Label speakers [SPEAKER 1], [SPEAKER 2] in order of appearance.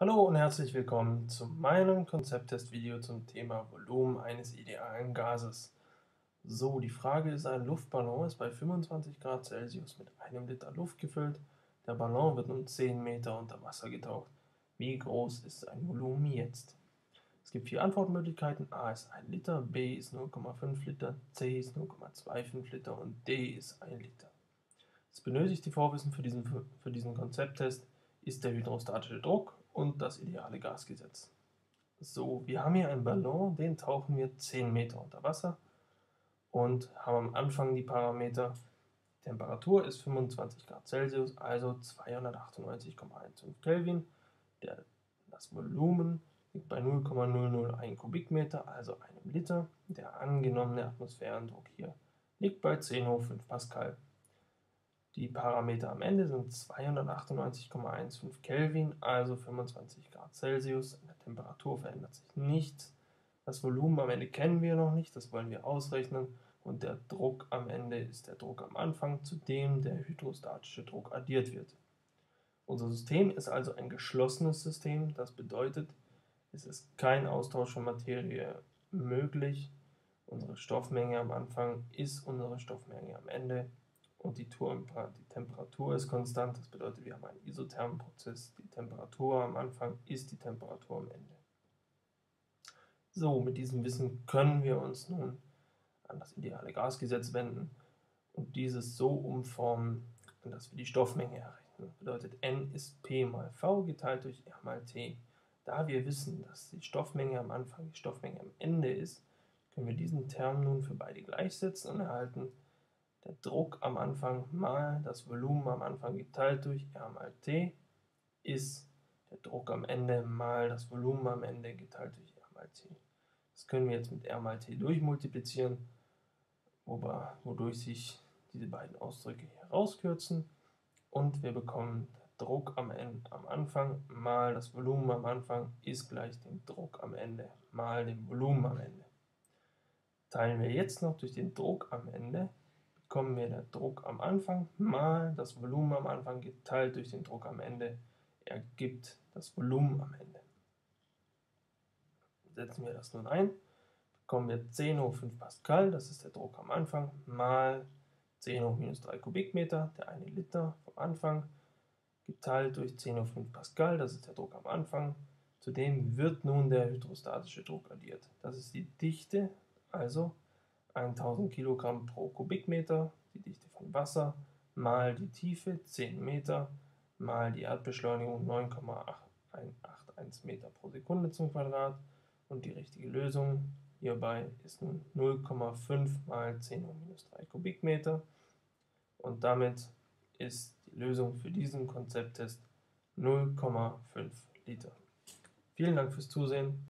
[SPEAKER 1] Hallo und herzlich willkommen zu meinem Konzepttest-Video zum Thema Volumen eines idealen Gases. So, die Frage ist, ein Luftballon ist bei 25 Grad Celsius mit einem Liter Luft gefüllt. Der Ballon wird nun 10 Meter unter Wasser getaucht. Wie groß ist sein Volumen jetzt? Es gibt vier Antwortmöglichkeiten. A ist 1 Liter, B ist 0,5 Liter, C ist 0,25 Liter und D ist 1 Liter. Es benötigt die Vorwissen für diesen, für diesen Konzepttest ist der hydrostatische Druck und das ideale Gasgesetz. So, wir haben hier einen Ballon, den tauchen wir 10 Meter unter Wasser und haben am Anfang die Parameter Temperatur ist 25 Grad Celsius, also 298,15 Kelvin. Der, das Volumen liegt bei 0,001 Kubikmeter, also einem Liter. Der angenommene Atmosphärendruck hier liegt bei 10 hoch 5 Pascal. Die Parameter am Ende sind 298,15 Kelvin, also 25 Grad Celsius. In der Temperatur verändert sich nichts. Das Volumen am Ende kennen wir noch nicht, das wollen wir ausrechnen. Und der Druck am Ende ist der Druck am Anfang, zu dem der hydrostatische Druck addiert wird. Unser System ist also ein geschlossenes System, das bedeutet, es ist kein Austausch von Materie möglich. Unsere Stoffmenge am Anfang ist unsere Stoffmenge am Ende und die, die Temperatur ist konstant. Das bedeutet, wir haben einen isothermen Prozess. Die Temperatur am Anfang ist die Temperatur am Ende. So, mit diesem Wissen können wir uns nun an das ideale Gasgesetz wenden und dieses so umformen, dass wir die Stoffmenge errechnen. Das bedeutet, N ist P mal V geteilt durch R mal T. Da wir wissen, dass die Stoffmenge am Anfang die Stoffmenge am Ende ist, können wir diesen Term nun für beide gleichsetzen und erhalten der Druck am Anfang mal das Volumen am Anfang geteilt durch R mal T ist der Druck am Ende mal das Volumen am Ende geteilt durch R mal T. Das können wir jetzt mit R mal T durchmultiplizieren, wodurch sich diese beiden Ausdrücke hier rauskürzen und wir bekommen Druck am, Ende, am Anfang mal das Volumen am Anfang ist gleich dem Druck am Ende mal dem Volumen am Ende. Teilen wir jetzt noch durch den Druck am Ende, bekommen wir der Druck am Anfang mal das Volumen am Anfang geteilt durch den Druck am Ende ergibt das Volumen am Ende. Setzen wir das nun ein, bekommen wir 10 hoch 5 Pascal, das ist der Druck am Anfang, mal 10 hoch minus 3 Kubikmeter, der eine Liter vom Anfang, geteilt durch 10 hoch 5 Pascal, das ist der Druck am Anfang. Zudem wird nun der hydrostatische Druck addiert. Das ist die Dichte, also 1000 Kilogramm pro Kubikmeter, die Dichte von Wasser, mal die Tiefe 10 Meter, mal die Erdbeschleunigung 9,881 Meter pro Sekunde zum Quadrat und die richtige Lösung hierbei ist nun 0,5 mal 10 hoch minus 3 Kubikmeter und damit ist die Lösung für diesen Konzepttest 0,5 Liter. Vielen Dank fürs Zusehen.